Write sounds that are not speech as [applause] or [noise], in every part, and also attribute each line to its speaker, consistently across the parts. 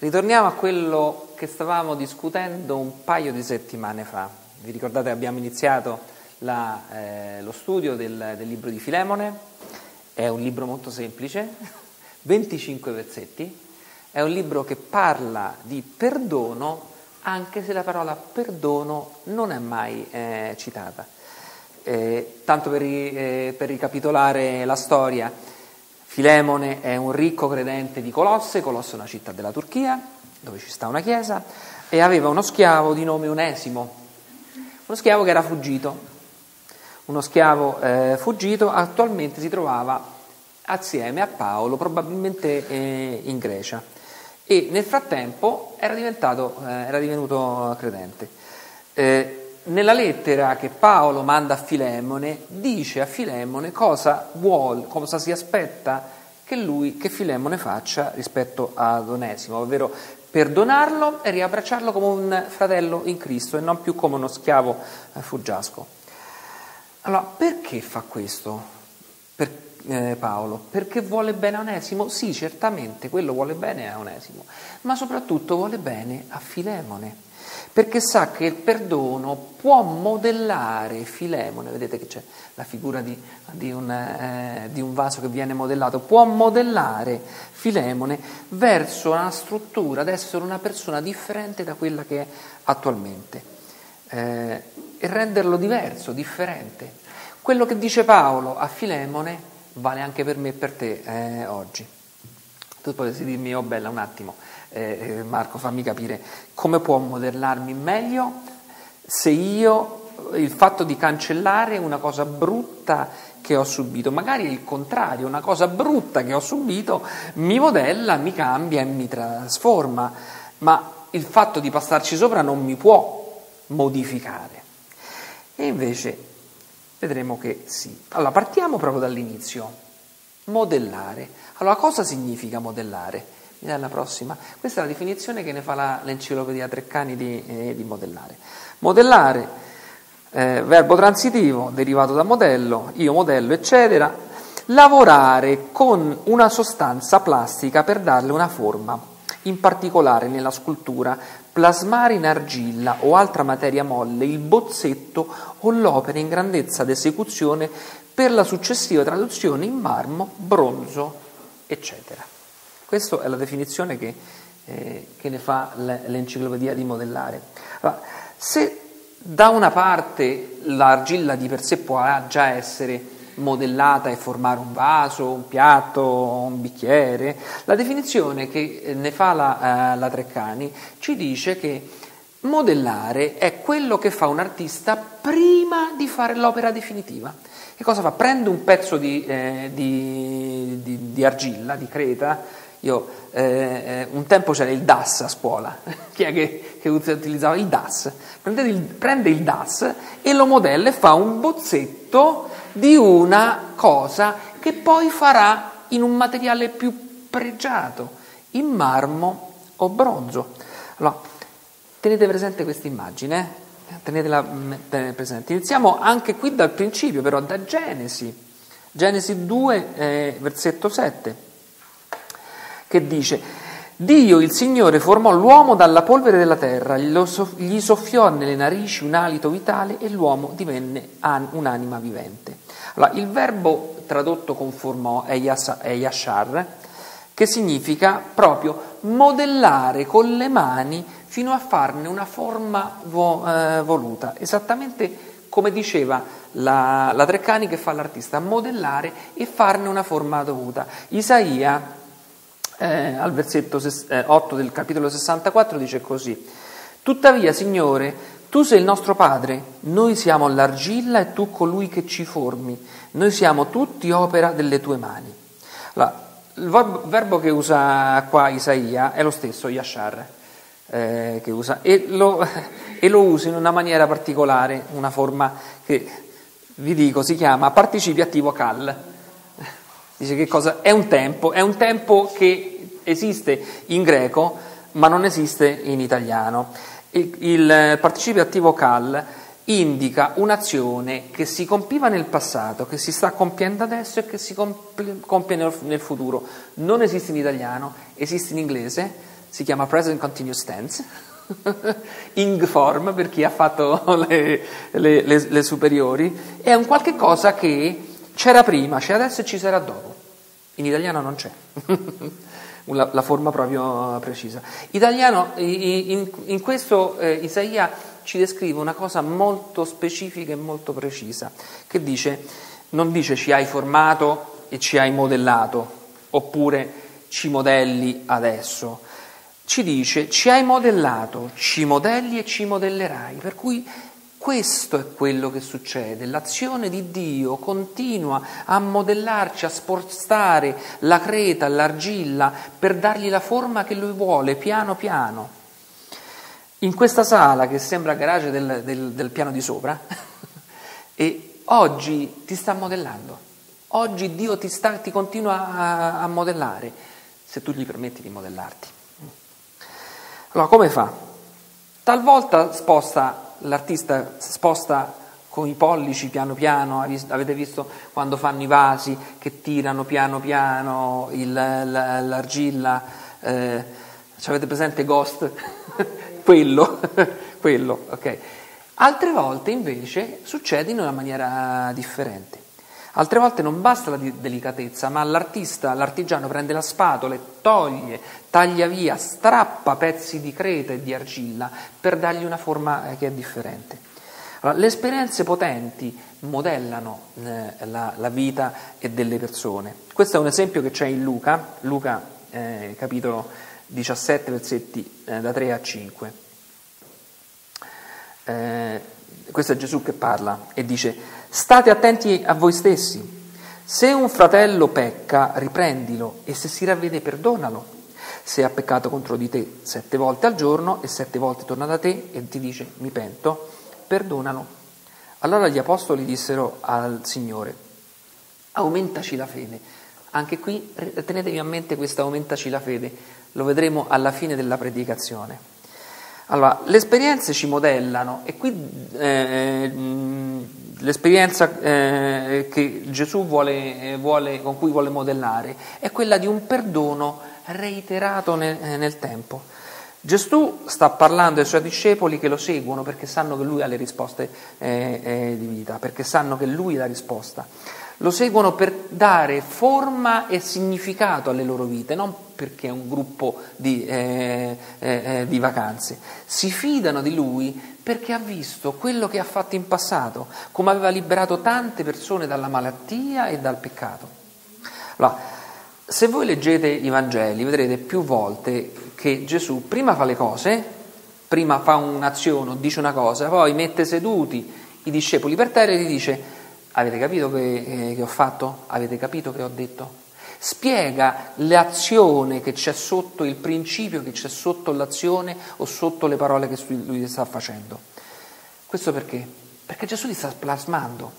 Speaker 1: Ritorniamo a quello che stavamo discutendo un paio di settimane fa. Vi ricordate abbiamo iniziato la, eh, lo studio del, del libro di Filemone? È un libro molto semplice, [laughs] 25 versetti. È un libro che parla di perdono anche se la parola perdono non è mai eh, citata. Eh, tanto per, eh, per, ricapitolare la storia, Filemone è un ricco credente di Colosse, Colosse è una città della Turchia, dove ci sta una chiesa, e aveva uno schiavo di nome Onesimo, uno schiavo che era fuggito, uno schiavo eh, fuggito attualmente si trovava assieme a Paolo, probabilmente eh, in Grecia, e nel frattempo era, eh, era divenuto credente. Eh, nella lettera che Paolo manda a Filemone, dice a Filemone cosa vuole, cosa si aspetta che lui, che Filemone faccia rispetto ad Onesimo, ovvero perdonarlo e riabbracciarlo come un fratello in Cristo e non più come uno schiavo eh, fuggiasco. Allora, perché fa questo per, eh, Paolo? Perché vuole bene a Onesimo? Sì, certamente, quello vuole bene a Onesimo, ma soprattutto vuole bene a Filemone perché sa che il perdono può modellare Filemone, vedete che c'è la figura di, di, un, eh, di, un, vaso che viene modellato, può modellare Filemone verso una struttura, ad essere una persona differente da quella che è attualmente eh, e renderlo diverso, differente. Quello che dice Paolo a Filemone vale anche per me e per te eh, oggi. Tu potresti dirmi, oh bella, un attimo, eh, eh, Marco, fammi capire, come può modellarmi meglio se io il fatto di cancellare una cosa brutta che ho subito, magari il contrario, una cosa brutta che ho subito mi modella, mi cambia e mi trasforma, ma il fatto di passarci sopra non mi può modificare. E invece vedremo che sì. Allora, partiamo proprio dall'inizio. Modellare. Allora, cosa significa modellare? alla prossima. Questa è la definizione che ne fa la, l'enciclopedia Treccani di, eh, di modellare. Modellare, eh, verbo transitivo derivato da modello, io modello, eccetera. Lavorare con una sostanza plastica per darle una forma, in particolare nella scultura, plasmare in argilla o altra materia molle il bozzetto o l'opera in grandezza d'esecuzione per la successiva traduzione in marmo, bronzo, eccetera. Questa è la definizione che, eh, che ne fa l'enciclopedia di modellare. Allora, se da una parte l'argilla di per sé può già essere modellata e formare un vaso, un piatto, un bicchiere, la definizione che ne fa la, uh, la Treccani ci dice che modellare è quello che fa un artista prima di fare l'opera definitiva. Che cosa fa? Prende un pezzo di, eh, di, di, di argilla, di creta, io, eh, eh, un tempo c'era il DAS a scuola, [laughs] chi è che, che utilizzava il DAS? Prende il, prende il DAS e lo modella e fa un bozzetto di una cosa che poi farà in un materiale più pregiato, in marmo o bronzo. Allora, tenete presente questa immagine, eh? Tenetela mm, presente. Iniziamo anche qui dal principio, però da Genesi, Genesi 2, eh, versetto 7 che dice Dio, il Signore, formò l'uomo dalla polvere della terra, gli soffiò nelle narici un alito vitale e l'uomo divenne un'anima vivente. Allora, il verbo tradotto con formò è yashar, che significa proprio modellare con le mani fino a farne una forma eh, voluta, esattamente come diceva la, la Treccani che fa l'artista, modellare e farne una forma dovuta. Isaia eh, al versetto 8 eh, del capitolo 64 dice così, Tuttavia, Signore, tu sei il nostro Padre, noi siamo l'argilla e tu colui che ci formi, noi siamo tutti opera delle tue mani. Allora, il verbo che usa qua Isaia è lo stesso, Yashar, eh, che usa, e lo, [laughs] e lo usa in una maniera particolare, una forma che vi dico si chiama participio attivo cal. [laughs] Dice che cosa? È un tempo, è un tempo che esiste in greco ma non esiste in italiano. Il, il participio attivo cal indica un'azione che si compiva nel passato, che si sta compiendo adesso e che si compie nel futuro. Non esiste in italiano, esiste in inglese, si chiama Present Continuous Tense, [laughs] ing form per chi ha fatto [laughs] le, le, le, le superiori, è un qualche cosa che c'era prima, c'è adesso e ci sarà dopo. In italiano non c'è. [laughs] La, la, forma proprio precisa. Italiano, in, in questo eh, Isaia ci descrive una cosa molto specifica e molto precisa, che dice, non dice ci hai formato e ci hai modellato, oppure ci modelli adesso, ci dice ci hai modellato, ci modelli e ci modellerai, per cui questo è quello che succede, l'azione di Dio continua a modellarci, a spostare la creta, l'argilla per dargli la forma che lui vuole, piano piano. In questa sala che sembra garage del, del, del piano di sopra, [laughs] e oggi ti sta modellando, oggi Dio ti, sta, ti continua a, a modellare, se tu gli permetti di modellarti. Allora, come fa? Talvolta sposta l'artista sposta con i pollici piano piano, avete visto quando fanno i vasi che tirano piano piano il, l'argilla, eh, avete presente Ghost? [laughs] quello, [laughs] quello, ok. Altre volte invece succede in una maniera differente. Altre volte non basta la delicatezza, ma l'artista, l'artigiano prende la spatola e toglie, taglia via, strappa pezzi di creta e di argilla per dargli una forma eh, che è differente. Allora, le esperienze potenti modellano eh, la, la, vita delle persone. Questo è un esempio che c'è in Luca, Luca eh, capitolo 17, versetti eh, da 3 a 5. Eh, questo è Gesù che parla e dice State attenti a voi stessi. Se un fratello pecca, riprendilo e se si ravvede, perdonalo. Se ha peccato contro di te sette volte al giorno e sette volte torna da te e ti dice mi pento, perdonalo. Allora gli apostoli dissero al Signore, aumentaci la fede. Anche qui tenetevi a mente questo aumentaci la fede, lo vedremo alla fine della predicazione. Allora, le esperienze ci modellano e qui eh, l'esperienza eh, che Gesù vuole, eh, vuole, con cui vuole modellare è quella di un perdono reiterato nel, eh, nel, tempo. Gesù sta parlando ai suoi discepoli che lo seguono perché sanno che lui ha le risposte eh, eh, di vita, perché sanno che lui è la risposta. Lo seguono per dare forma e significato alle loro vite, non perché è un gruppo di, eh, di vacanze. Si fidano di lui perché ha visto quello che ha fatto in passato, come aveva liberato tante persone dalla malattia e dal peccato. Allora, se voi leggete i Vangeli vedrete più volte che Gesù prima fa le cose, prima fa un'azione, dice una cosa, poi mette seduti i discepoli per terra e gli dice avete capito che, eh, che ho fatto? Avete capito che ho detto? spiega l'azione che c'è sotto, il principio che c'è sotto l'azione o sotto le parole che lui sta facendo. Questo perché? Perché Gesù li sta plasmando,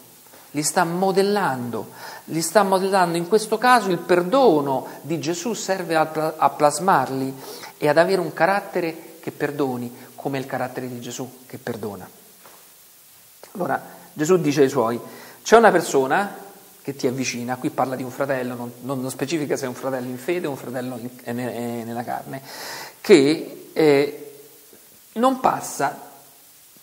Speaker 1: li sta modellando, li sta modellando. In questo caso il perdono di Gesù serve a, plasmarli e ad avere un carattere che perdoni, come il carattere di Gesù che perdona. Allora Gesù dice ai suoi, c'è una persona che ti avvicina, qui parla di un fratello, non, non specifica se è un fratello in fede o un fratello in, è, è nella carne, che eh, non passa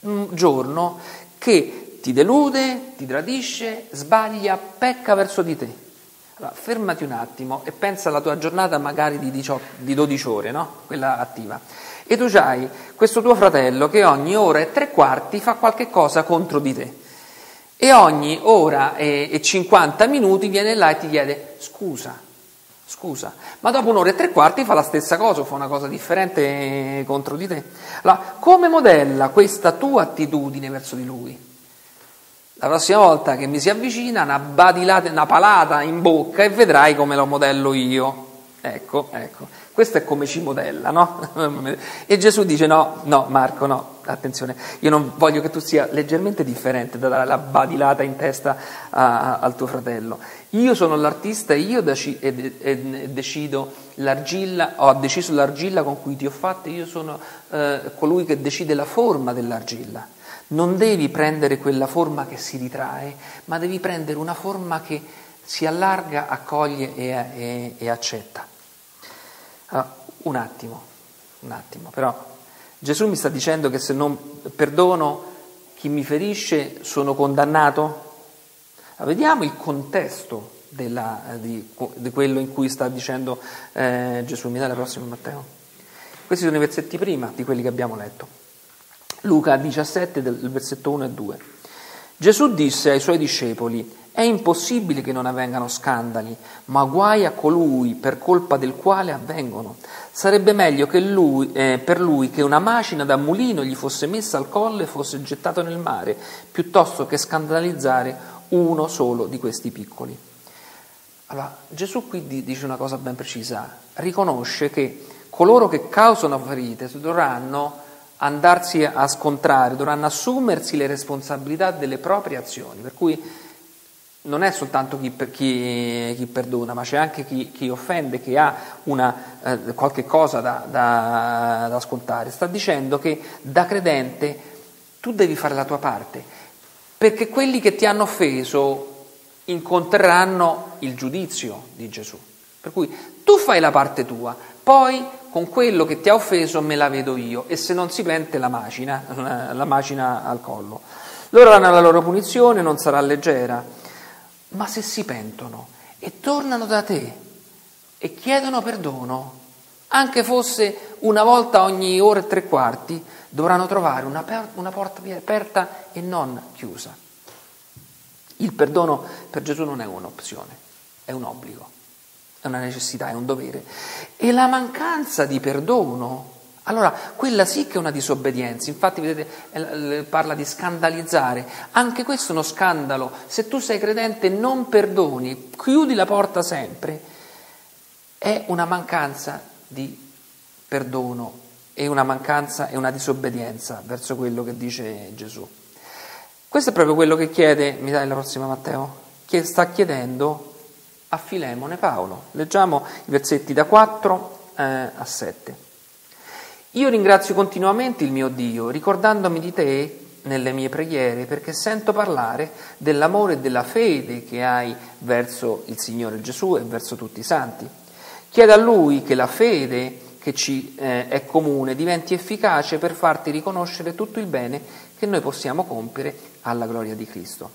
Speaker 1: un giorno che ti delude, ti tradisce, sbaglia, pecca verso di te. Allora, fermati un attimo e pensa alla tua giornata magari di, 18, di 12 ore, no? quella attiva. E tu hai questo tuo fratello che ogni ora e tre quarti fa qualche cosa contro di te e ogni ora e 50 minuti viene là e ti chiede scusa, scusa, ma dopo un'ora e tre quarti fa la stessa cosa, fa una cosa differente contro di te. Allora, come modella questa tua attitudine verso di lui? La prossima volta che mi si avvicina, una badilata, una palata in bocca e vedrai come lo modello io. Ecco, ecco. Questo è come ci modella, no? [laughs] E Gesù dice no, no Marco, no, attenzione, io non voglio che tu sia leggermente differente da la badilata in testa a, a, al tuo fratello. Io sono l'artista e io deci, e, e, decido l'argilla, ho deciso l'argilla con cui ti ho fatto, io sono eh, colui che decide la forma dell'argilla. Non devi prendere quella forma che si ritrae, ma devi prendere una forma che si allarga, accoglie e, e, e accetta. Allora, un attimo, un attimo, però Gesù mi sta dicendo che se non perdono chi mi ferisce sono condannato? Allora, vediamo il contesto della, di, di, quello in cui sta dicendo eh, Gesù. Mi dà la prossima Matteo. Questi sono i versetti prima di quelli che abbiamo letto. Luca 17, del versetto 1 e 2. Gesù disse ai suoi discepoli, è impossibile che non avvengano scandali, ma guai a colui per colpa del quale avvengono. Sarebbe meglio lui, eh, per lui che una macina da mulino gli fosse messa al collo e fosse gettato nel mare, piuttosto che scandalizzare uno solo di questi piccoli. Allora, Gesù qui dice una cosa ben precisa, riconosce che coloro che causano ferite dovranno andarsi a scontrare, dovranno assumersi le responsabilità delle proprie azioni, per cui non è soltanto chi, chi, chi, perdona, ma c'è anche chi, chi offende, che ha una, eh, qualche cosa da, da, da scontare. Sta dicendo che da credente tu devi fare la tua parte, perché quelli che ti hanno offeso incontreranno il giudizio di Gesù. Per cui tu fai la parte tua, poi con quello che ti ha offeso me la vedo io e se non si pente la macina, [laughs] la macina al collo. Loro hanno la loro punizione, non sarà leggera ma se si pentono e tornano da te e chiedono perdono, anche fosse una volta ogni ora e tre quarti, dovranno trovare una, per, una porta aperta e non chiusa. Il perdono per Gesù non è un'opzione, è un obbligo, è una necessità, è un dovere. E la mancanza di perdono allora, quella sì che è una disobbedienza, infatti vedete, parla di scandalizzare, anche questo è uno scandalo, se tu sei credente non perdoni, chiudi la porta sempre, è una mancanza di perdono, è una mancanza e una disobbedienza verso quello che dice Gesù. Questo è proprio quello che chiede, mi dai la prossima Matteo, che sta chiedendo a Filemone Paolo. Leggiamo i versetti da 4 eh, a 7. Io ringrazio continuamente il mio Dio, ricordandomi di te nelle mie preghiere, perché sento parlare dell'amore e della fede che hai verso il Signore Gesù e verso tutti i santi. Chiedo a Lui che la fede che ci eh, è comune diventi efficace per farti riconoscere tutto il bene che noi possiamo compiere alla gloria di Cristo.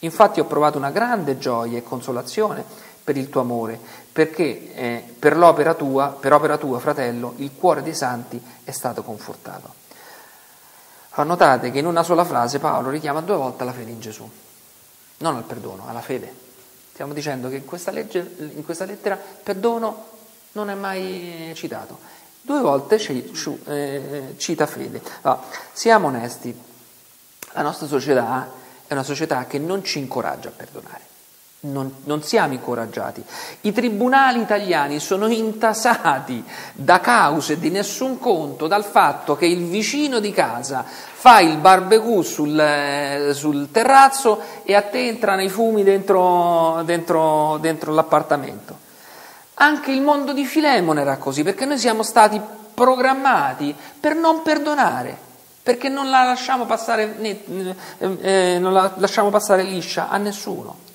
Speaker 1: Infatti ho provato una grande gioia e consolazione per il tuo amore, perché eh, per l'opera tua, per opera tua, fratello, il cuore dei santi è stato confortato. Allora, notate che in una sola frase Paolo richiama due volte alla fede in Gesù, non al perdono, alla fede. Stiamo dicendo che in questa, legge, in questa lettera perdono non è mai citato. Due volte eh, cita fede. Allora, siamo onesti, la nostra società è una società che non ci incoraggia a perdonare. Non, non, siamo incoraggiati. I tribunali italiani sono intasati da cause di nessun conto dal fatto che il vicino di casa fa il barbecue sul, sul terrazzo e a te entrano i fumi dentro, dentro, dentro l'appartamento. Anche il mondo di Filemone era così, perché noi siamo stati programmati per non perdonare, perché non la passare, eh, eh, non la lasciamo passare liscia a nessuno.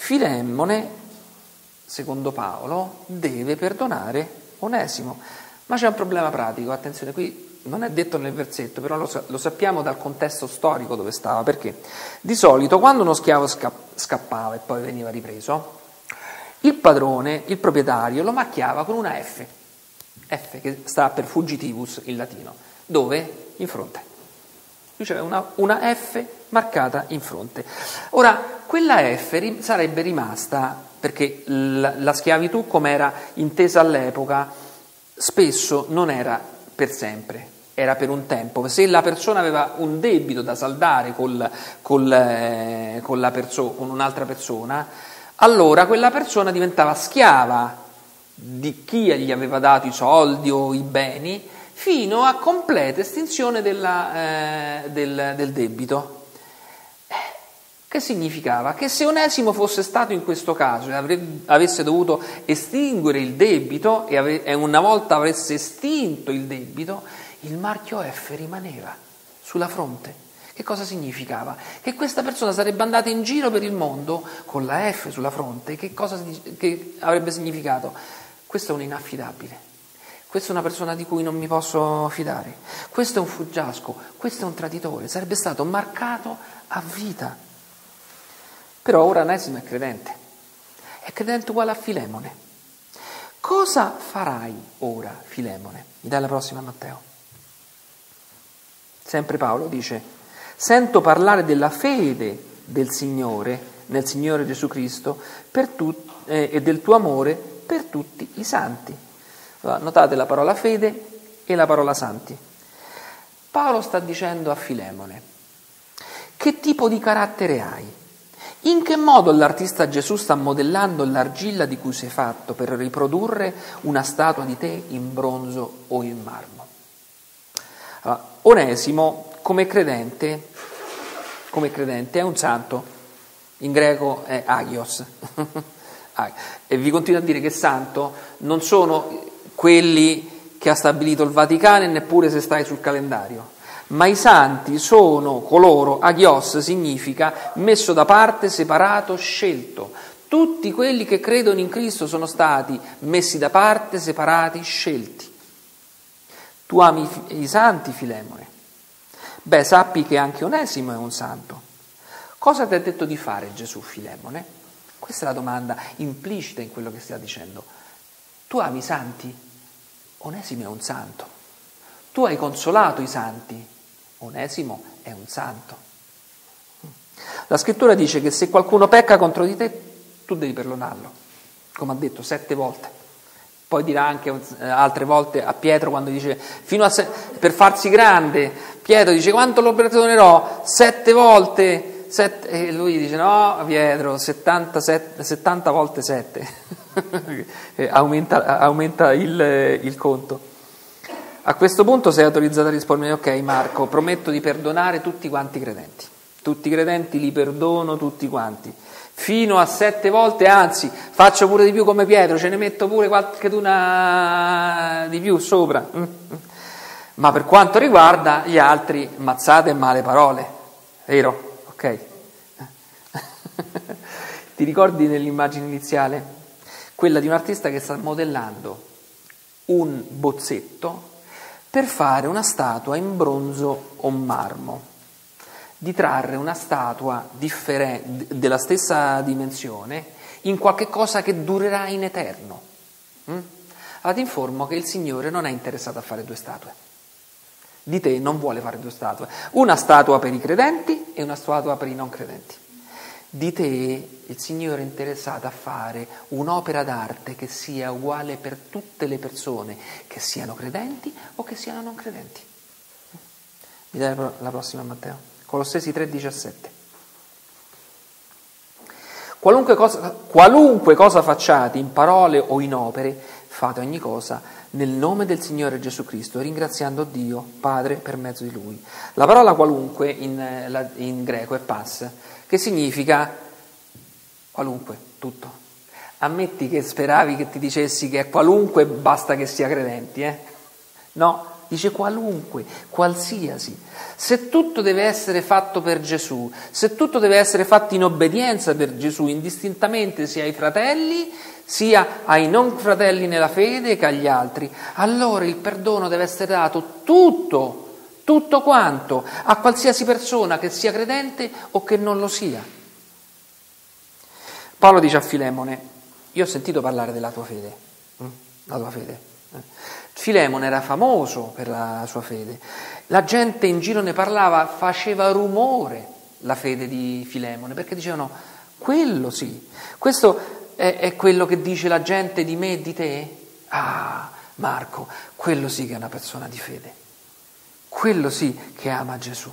Speaker 1: Filemmone, secondo Paolo, deve perdonare Onesimo. Ma c'è un problema pratico, attenzione, qui non è detto nel versetto, però lo, lo sappiamo dal contesto storico dove stava, perché di solito quando uno schiavo scappava e poi veniva ripreso, il padrone, il proprietario, lo macchiava con una F, F che sta per fugitivus in latino, dove? In fronte. Qui c'è una, una F marcata in fronte. Ora, quella F sarebbe rimasta, perché la, la schiavitù come era intesa all'epoca, spesso non era per sempre, era per un tempo. Se la persona aveva un debito da saldare col, col, eh, con, perso- con un'altra persona, allora quella persona diventava schiava di chi gli aveva dato i soldi o i beni fino a completa estinzione della, eh, del, del, debito. Eh, che significava? Che se Onesimo fosse stato in questo caso e avesse dovuto estinguere il debito e, ave, e una volta avesse estinto il debito, il marchio F rimaneva sulla fronte. Che cosa significava? Che questa persona sarebbe andata in giro per il mondo con la F sulla fronte. Che cosa che avrebbe significato? Questo è un inaffidabile. Questa è una persona di cui non mi posso fidare. Questo è un fuggiasco. Questo è un traditore. Sarebbe stato marcato a vita. Però ora Onesimo è credente. È credente uguale a Filemone. Cosa farai ora, Filemone? Mi dai la prossima, Matteo. Sempre Paolo dice, Sento parlare della fede del Signore, nel Signore Gesù Cristo, tut- eh, e del tuo amore per tutti i santi. Allora, notate la parola fede e la parola santi. Paolo sta dicendo a Filemone, che tipo di carattere hai? In che modo l'artista Gesù sta modellando l'argilla di cui sei fatto per riprodurre una statua di te in bronzo o in marmo? Allora, Onesimo come credente, come credente è un santo, in greco è agios. [laughs] e vi continuo a dire che santo non sono quelli che ha stabilito il Vaticano e neppure se stai sul calendario, ma i santi sono coloro, agios significa messo da parte, separato, scelto. Tutti quelli che credono in Cristo sono stati messi da parte, separati, scelti. Tu ami i santi, Filemone, Beh, sappi che anche Onesimo è un santo. Cosa ti ha detto di fare Gesù, Filemone? Questa è la domanda implicita in quello che stia dicendo. Tu ami i santi? Onesimo è un santo. Tu hai consolato i santi? Onesimo è un santo. La scrittura dice che se qualcuno pecca contro di te, tu devi perdonarlo, come ha detto sette volte. Poi dirà anche eh, altre volte a Pietro quando dice, se- per farsi grande, Pietro dice quanto lo perdonerò? Sette volte, sette, e lui dice no Pietro, 70, 70 volte sette, [laughs] aumenta, aumenta il, il conto. A questo punto sei autorizzato a rispondere, ok Marco, prometto di perdonare tutti quanti i credenti, tutti i credenti li perdono tutti quanti fino a sette volte, anzi faccio pure di più come Pietro, ce ne metto pure qualche tuna di più sopra. Mm, mm. Ma per quanto riguarda gli altri, mazzate e male parole, vero? Ok. [laughs] Ti ricordi nell'immagine iniziale? Quella di un artista che sta modellando un bozzetto per fare una statua in bronzo o marmo di trarre una statua differen- della stessa dimensione in qualche cosa che durerà in eterno. Mm? Allora ti informo che il Signore non è interessato a fare due statue. Di te non vuole fare due statue. Una statua per i credenti e una statua per i non credenti. Di te il Signore è interessato a fare un'opera d'arte che sia uguale per tutte le persone, che siano credenti o che siano non credenti. Mi dai la prossima Matteo? Colossesi 3:17. Qualunque cosa, qualunque cosa facciate in parole o in opere, fate ogni cosa nel nome del Signore Gesù Cristo, ringraziando Dio Padre per mezzo di Lui. La parola qualunque in, in greco è pas, che significa qualunque, tutto. Ammetti che speravi che ti dicessi che è qualunque basta che sia credenti, eh? No, dice qualunque, qualsiasi. Se tutto deve essere fatto per Gesù, se tutto deve essere fatto in obbedienza per Gesù, indistintamente sia ai fratelli, sia ai non fratelli nella fede che agli altri, allora il perdono deve essere dato tutto, tutto quanto, a qualsiasi persona che sia credente o che non lo sia. Paolo dice a Filemone, io ho sentito parlare della tua fede, hm? la tua fede. Filemone era famoso per la sua fede, la gente in giro ne parlava, faceva rumore la fede di Filemone, perché dicevano, quello sì, questo è, è quello che dice la gente di me e di te? Ah, Marco, quello sì che è una persona di fede, quello sì che ama Gesù.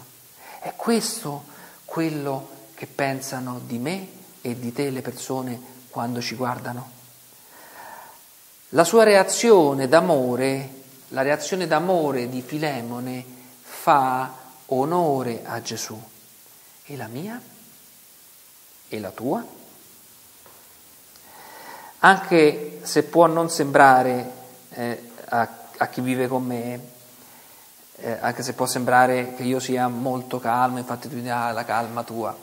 Speaker 1: È questo quello che pensano di me e di te le persone quando ci guardano? La sua reazione d'amore, la reazione d'amore di Filemone fa onore a Gesù. E la mia? E la tua? Anche se può non sembrare eh, a, a chi vive con me, eh, anche se può sembrare che io sia molto calmo, infatti tu dici ah, la calma tua.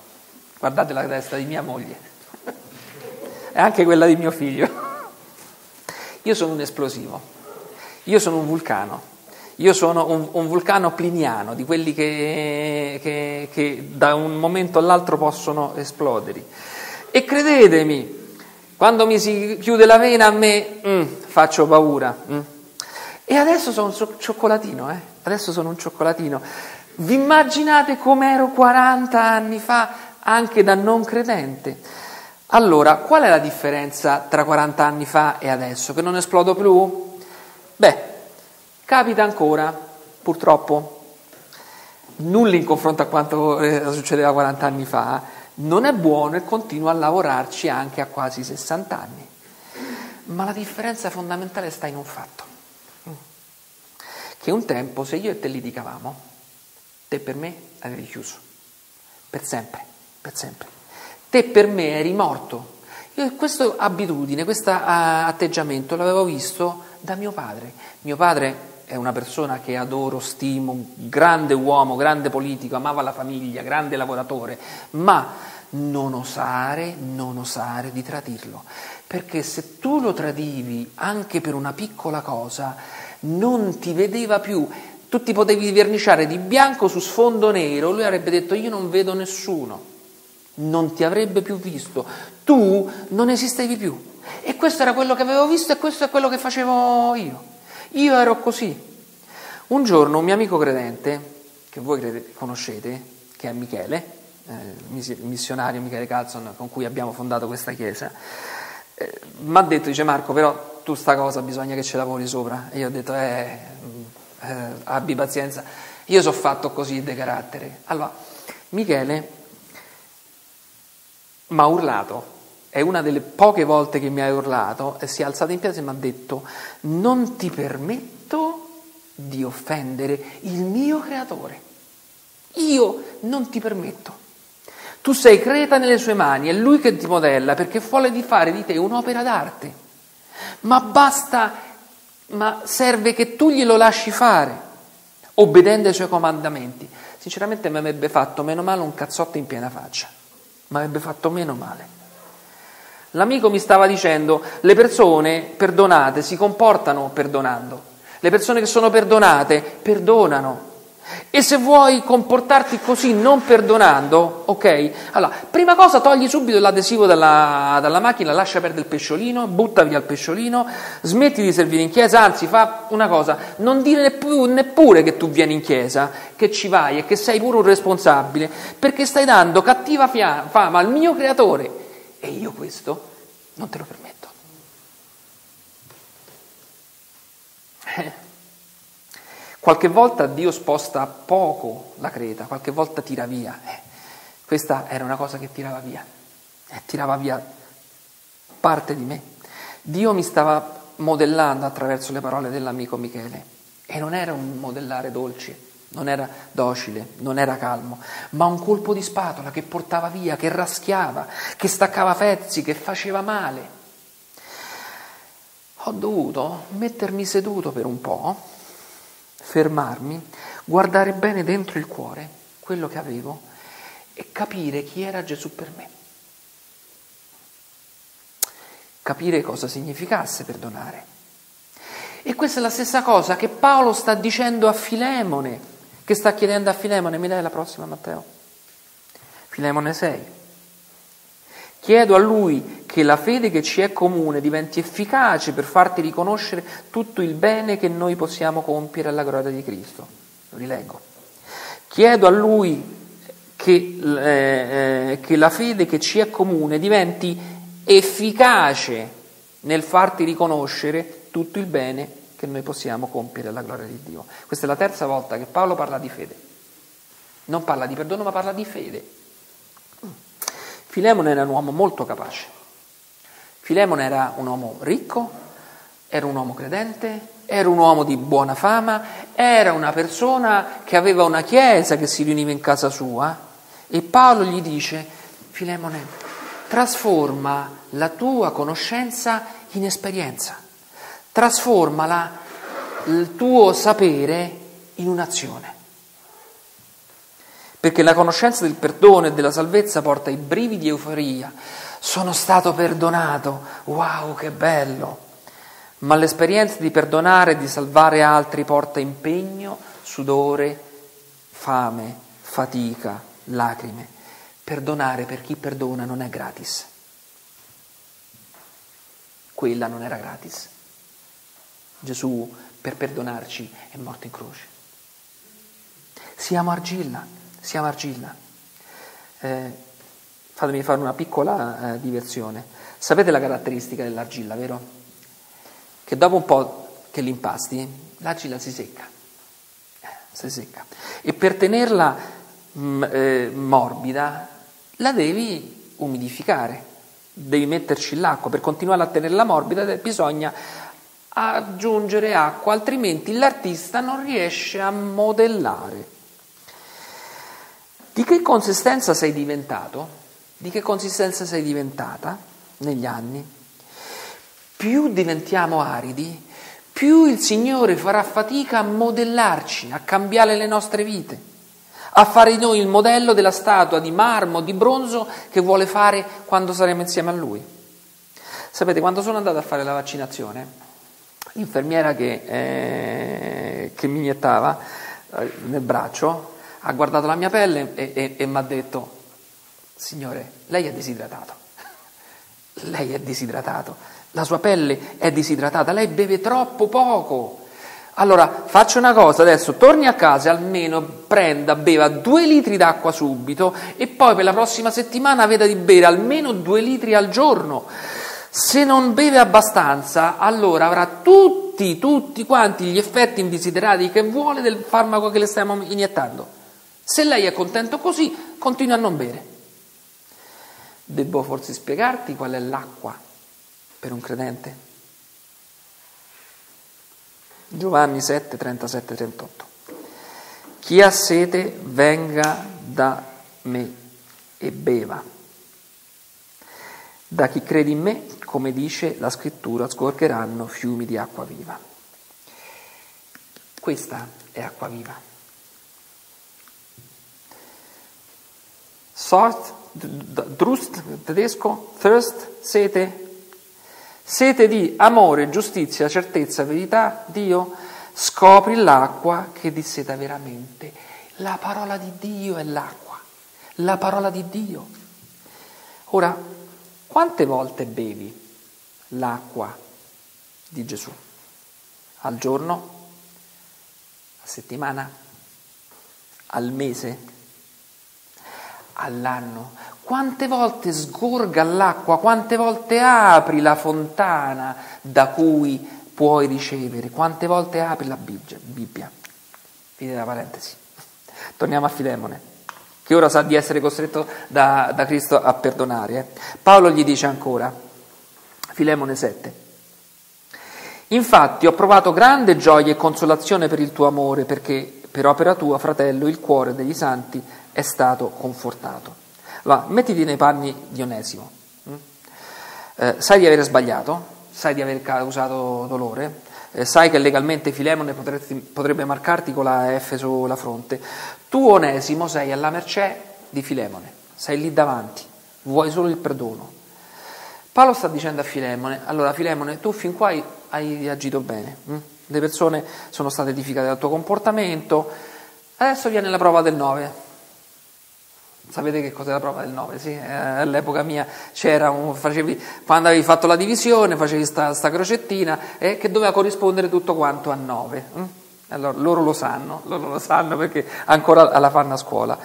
Speaker 1: Guardate la testa di mia moglie e anche quella di mio figlio. Io sono un esplosivo, io sono un vulcano. Io sono un, un vulcano pliniano, di quelli che, che, che, da un momento all'altro possono esplodere. E credetemi, quando mi si chiude la vena a me mm, faccio paura. Mm. E adesso sono un cioccolatino, eh? adesso sono un cioccolatino. Vi immaginate com'ero 40 anni fa, anche da non credente? Allora, qual è la differenza tra 40 anni fa e adesso? Che non esplodo più? Beh, Capita ancora, purtroppo, nulla in confronto a quanto eh, succedeva 40 anni fa, non è buono e continua a lavorarci anche a quasi 60 anni. Ma la differenza fondamentale sta in un fatto, che un tempo se io e te litigavamo, te per me avevi chiuso, per sempre, per sempre. Te per me eri morto. Io questa abitudine, questo atteggiamento l'avevo visto da mio padre. Mio padre è una persona che adoro, stimo, grande uomo, grande politico, amava la famiglia, grande lavoratore, ma non osare, non osare di tradirlo, perché se tu lo tradivi anche per una piccola cosa, non ti vedeva più, tu ti potevi verniciare di bianco su sfondo nero, lui avrebbe detto io non vedo nessuno, non ti avrebbe più visto, tu non esistevi più. E questo era quello che avevo visto e questo è quello che facevo io. Io ero così. Un giorno un mio amico credente, che voi credete, conoscete, che è Michele, eh, il missionario Michele Calzon con cui abbiamo fondato questa chiesa, eh, mi ha detto, dice Marco, però tu sta cosa bisogna che ce lavori sopra. E io ho detto, eh, eh abbi pazienza, io sono fatto così di carattere. Allora, Michele mi ha urlato è una delle poche volte che mi ha urlato e si è alzato in piedi e mi ha detto non ti permetto di offendere il mio creatore. Io non ti permetto. Tu sei creta nelle sue mani, è lui che ti modella perché vuole di fare di te un'opera d'arte. Ma basta, ma serve che tu glielo lasci fare, obbedendo ai suoi comandamenti. Sinceramente mi avrebbe fatto meno male un cazzotto in piena faccia, mi avrebbe fatto meno male. L'amico mi stava dicendo, le persone perdonate si comportano perdonando, le persone che sono perdonate perdonano. E se vuoi comportarti così non perdonando, ok? Allora, prima cosa togli subito l'adesivo dalla, dalla, macchina, lascia perdere il pesciolino, butta via il pesciolino, smetti di servire in chiesa, anzi fa una cosa, non dire neppure, neppure che tu vieni in chiesa, che ci vai e che sei pure un responsabile, perché stai dando cattiva fama al mio creatore e io questo non te lo permetto. Eh. Qualche volta Dio sposta poco la creta, qualche volta tira via. Eh. Questa era una cosa che tirava via, eh, tirava via parte di me. Dio mi stava modellando attraverso le parole dell'amico Michele e non era un modellare dolce, non era docile, non era calmo, ma un colpo di spatola che portava via, che raschiava, che staccava pezzi, che faceva male. Ho dovuto mettermi seduto per un po', fermarmi, guardare bene dentro il cuore quello che avevo e capire chi era Gesù per me. Capire cosa significasse perdonare. E questa è la stessa cosa che Paolo sta dicendo a Filemone che sta chiedendo a Filemone, mi dai la prossima Matteo? Filemone 6. Chiedo a lui che la fede che ci è comune diventi efficace per farti riconoscere tutto il bene che noi possiamo compiere alla gloria di Cristo. Lo rileggo. Chiedo a lui che, eh, che la fede che ci è comune diventi efficace nel farti riconoscere tutto il bene che noi possiamo compiere alla gloria di Dio. Questa è la terza volta che Paolo parla di fede. Non parla di perdono, ma parla di fede. Filemone era un uomo molto capace. Filemone era un uomo ricco, era un uomo credente, era un uomo di buona fama, era una persona che aveva una chiesa che si riuniva in casa sua e Paolo gli dice, Filemone, trasforma la tua conoscenza in esperienza. Trasformala, il tuo sapere, in un'azione. Perché la conoscenza del perdono e della salvezza porta i brividi di euforia. Sono stato perdonato, wow, che bello! Ma l'esperienza di perdonare e di salvare altri porta impegno, sudore, fame, fatica, lacrime. Perdonare per chi perdona non è gratis. Quella non era gratis. Gesù per perdonarci è morto in croce. Siamo argilla, siamo argilla. Eh, fatemi fare una piccola eh, diversione. Sapete la caratteristica dell'argilla, vero? Che dopo un po' che l'impasti, l'argilla si secca. Eh, si secca. E per tenerla mh, mm, eh, morbida la devi umidificare, devi metterci l'acqua. Per continuare a tenerla morbida bisogna aggiungere acqua, altrimenti l'artista non riesce a modellare. Di che consistenza sei diventato? Di che consistenza sei diventata negli anni? Più diventiamo aridi, più il Signore farà fatica a modellarci, a cambiare le nostre vite, a fare di noi il modello della statua di marmo, di bronzo che vuole fare quando saremo insieme a Lui. Sapete, quando sono andato a fare la vaccinazione, L'infermiera che, eh, che mi iniettava eh, nel braccio ha guardato la mia pelle e, e, e mi ha detto, signore, lei è disidratato, [laughs] lei è disidratato, la sua pelle è disidratata, lei beve troppo poco. Allora faccia una cosa, adesso torni a casa e almeno prenda, beva due litri d'acqua subito e poi per la prossima settimana veda di bere almeno due litri al giorno. Se non beve abbastanza, allora avrà tutti, tutti quanti gli effetti indesiderati che vuole del farmaco che le stiamo iniettando. Se lei è contento così, continua a non bere. Devo forse spiegarti qual è l'acqua per un credente? Giovanni 7, 37, 38. Chi ha sete venga da me e beva. Da chi crede in me, come dice la scrittura, scorgeranno fiumi di acqua viva. Questa è acqua viva. Sort, Drust, tedesco, thirst, sete, sete di amore, giustizia, certezza, verità, Dio, scopri l'acqua che disseta veramente. La parola di Dio è l'acqua, la parola di Dio. Ora, quante volte bevi l'acqua di Gesù? Al giorno? A settimana? Al mese? All'anno? Quante volte sgorga l'acqua? Quante volte apri la fontana da cui puoi ricevere? Quante volte apri la Bibbia? Fine della parentesi. Torniamo a Filemone che ora sa di essere costretto da, da Cristo a perdonare. Eh. Paolo gli dice ancora, Filemone 7, Infatti ho provato grande gioia e consolazione per il tuo amore, perché per opera tua, fratello, il cuore degli santi è stato confortato. Va, mettiti nei panni di Onesimo. Mm? Eh, sai di aver sbagliato, sai di aver causato dolore, eh, sai che legalmente Filemone potresti, potrebbe marcarti con la F sulla fronte. Tu, Onesimo, sei alla mercé di Filemone, sei lì davanti, vuoi solo il perdono. Paolo sta dicendo a Filemone, allora Filemone, tu fin qua hai, hai agito bene, hm? le persone sono state edificate dal tuo comportamento, adesso viene la prova del 9. Sapete che cos'è la prova del 9? Sì, eh, all'epoca mia c'era un, facevi, quando avevi fatto la divisione, facevi sta, sta crocettina eh, che doveva corrispondere tutto quanto a 9. Allora, loro lo sanno, loro lo sanno perché ancora la fanno a scuola.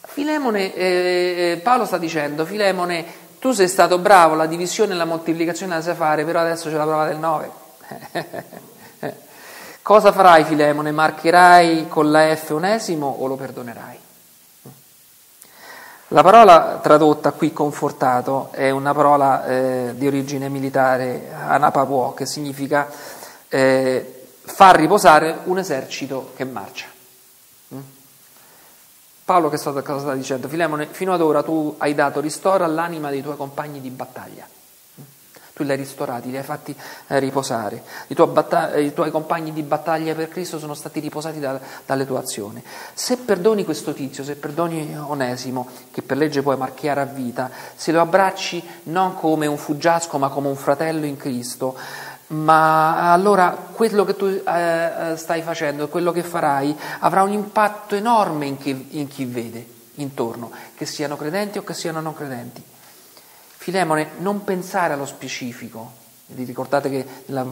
Speaker 1: Filemone, eh, eh, Paolo sta dicendo, Filemone, tu sei stato bravo, la divisione e la moltiplicazione la sai fare, però adesso c'è la prova del 9. [laughs] Cosa farai Filemone? Marcherai con la F onesimo o lo perdonerai? La parola tradotta qui confortato è una parola eh, di origine militare, anapapuò, che significa eh, far riposare un esercito che marcia. Mm? Paolo che cosa sta dicendo? Filemone, fino ad ora tu hai dato ristoro all'anima dei tuoi compagni di battaglia. Mm? Tu li hai ristorati, li hai fatti eh, riposare, I, battag- i, tuoi compagni di battaglia per Cristo sono stati riposati da- dalle tue azioni. Se perdoni questo tizio, se perdoni Onesimo, che per legge puoi marchiare a vita, se lo abbracci non come un fuggiasco ma come un fratello in Cristo, ma allora quello che tu eh, eh, stai facendo, quello che farai, avrà un impatto enorme in chi, in chi vede intorno, che siano credenti o che siano non credenti. Filemone, non pensare allo specifico. Vi ricordate che nella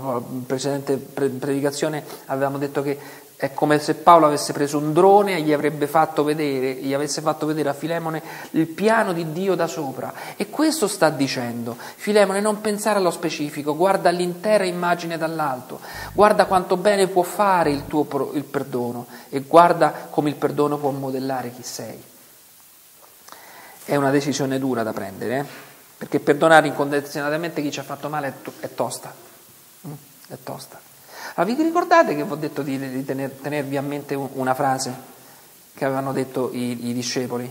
Speaker 1: precedente predicazione avevamo detto che è come se Paolo avesse preso un drone e gli avrebbe fatto vedere, gli avesse fatto vedere a Filemone il piano di Dio da sopra. E questo sta dicendo. Filemone, non pensare allo specifico, guarda l'intera immagine dall'alto, guarda quanto bene può fare il tuo il perdono e guarda come il perdono può modellare chi sei. È una decisione dura da prendere, eh? perché perdonare incondizionatamente chi ci ha fatto male è, tosta, mm, è tosta. Allora, vi ricordate che vi ho detto di, di tener, tenervi a mente una frase che avevano detto i, i discepoli?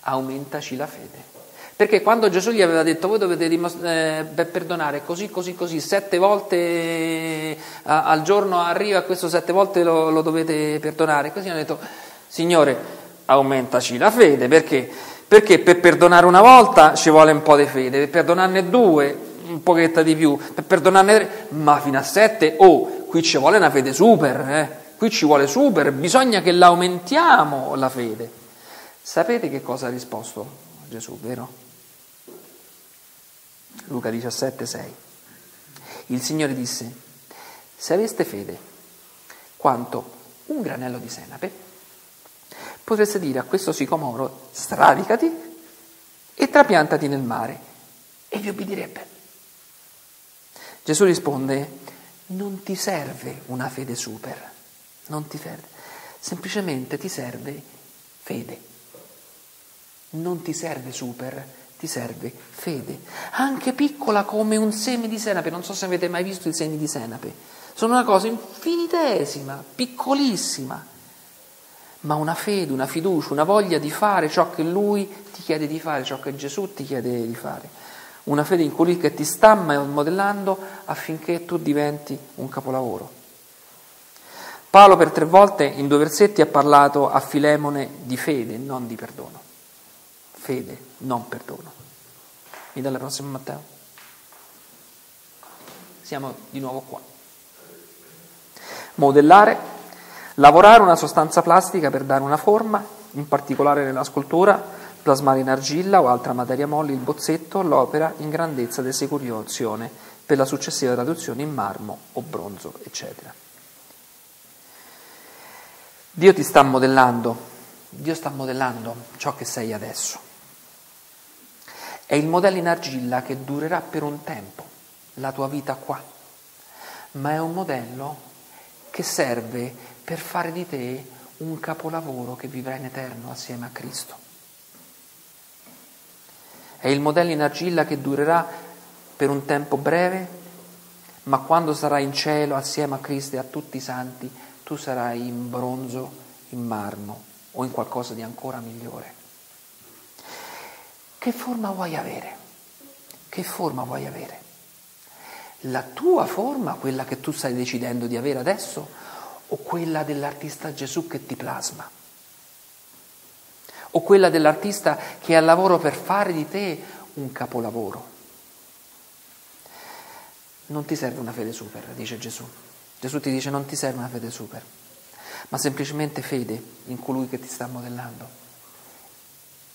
Speaker 1: Aumentaci la fede. Perché quando Gesù gli aveva detto voi dovete rimos- eh, perdonare così, così, così, sette volte eh, al giorno arriva questo sette volte lo, lo dovete perdonare, così hanno detto Signore aumentaci la fede perché perché per perdonare una volta ci vuole un po' di fede, per perdonarne due un pochetto di più, per perdonarne tre, ma fino a sette, oh, qui ci vuole una fede super, eh? qui ci vuole super, bisogna che l'aumentiamo la fede. Sapete che cosa ha risposto Gesù, vero? Luca 17, 6. Il Signore disse, se aveste fede quanto un granello di senape, Potreste dire a questo sicomoro, sradicati e trapiantati nel mare, e gli obbedirebbe. Gesù risponde, non ti serve una fede super, non ti serve, semplicemente ti serve fede. Non ti serve super, ti serve fede, anche piccola come un seme di senape, non so se avete mai visto i semi di senape, sono una cosa infinitesima, piccolissima, ma una fede, una fiducia, una voglia di fare ciò che Lui ti chiede di fare, ciò che Gesù ti chiede di fare. Una fede in colui che ti sta modellando affinché tu diventi un capolavoro. Paolo per tre volte in due versetti ha parlato a Filemone di fede, non di perdono. Fede, non perdono. Mi dà la prossima Matteo? Siamo di nuovo qua. Modellare Lavorare una sostanza plastica per dare una forma, in particolare nella scultura, plasmare in argilla o altra materia molle il bozzetto, l'opera in grandezza d'esecuzione per la successiva traduzione in marmo o bronzo, eccetera. Dio ti sta modellando, Dio sta modellando ciò che sei adesso. È il modello in argilla che durerà per un tempo, la tua vita qua, ma è un modello che serve per fare di te un capolavoro che vivrà in eterno assieme a Cristo. È il modello in argilla che durerà per un tempo breve, ma quando sarai in cielo assieme a Cristo e a tutti i santi, tu sarai in bronzo, in marmo o in qualcosa di ancora migliore. Che forma vuoi avere? Che forma vuoi avere? La tua forma, quella che tu stai decidendo di avere adesso, o quella dell'artista Gesù che ti plasma? O quella dell'artista che è al lavoro per fare di te un capolavoro? Non ti serve una fede super, dice Gesù. Gesù ti dice non ti serve una fede super, ma semplicemente fede in colui che ti sta modellando.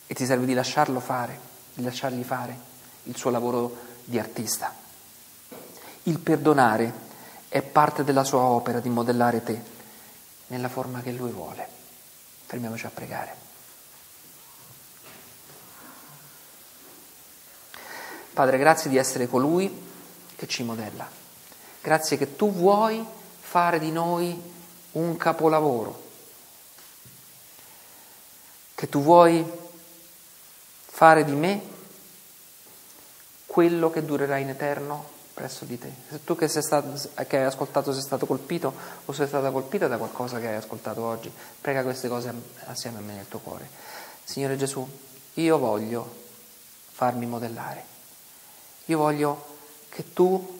Speaker 1: E ti serve di lasciarlo fare, di lasciargli fare il suo lavoro di artista. Il perdonare è parte della sua opera di modellare te nella forma che lui vuole. Fermiamoci a pregare. Padre, grazie di essere colui che ci modella. Grazie che tu vuoi fare di noi un capolavoro. Che tu vuoi fare di me quello che durerà in eterno presso di te. Se tu che, stato, che, hai ascoltato sei stato colpito o sei stata colpita da qualcosa che hai ascoltato oggi, prega queste cose assieme a me nel tuo cuore. Signore Gesù, io voglio farmi modellare, io voglio che tu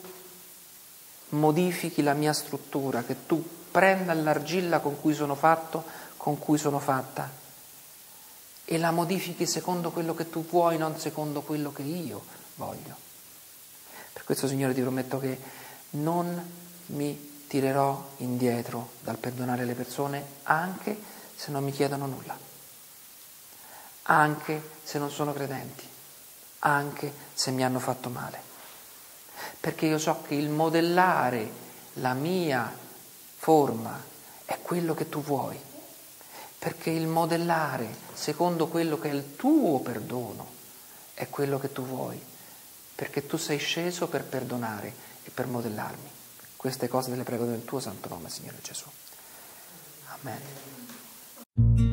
Speaker 1: modifichi la mia struttura, che tu prenda l'argilla con cui sono fatto, con cui sono fatta, e la modifichi secondo quello che tu vuoi, non secondo quello che io voglio. Per questo, Signore, ti prometto che non mi tirerò indietro dal perdonare le persone anche se non mi chiedono nulla, anche se non sono credenti, anche se mi hanno fatto male. Perché io so che il modellare la mia forma è quello che tu vuoi perché il modellare secondo quello che è il tuo perdono è quello che tu vuoi, perché tu sei sceso per perdonare e per modellarmi. Queste cose te le prego nel tuo santo nome, Signore Gesù. Amen.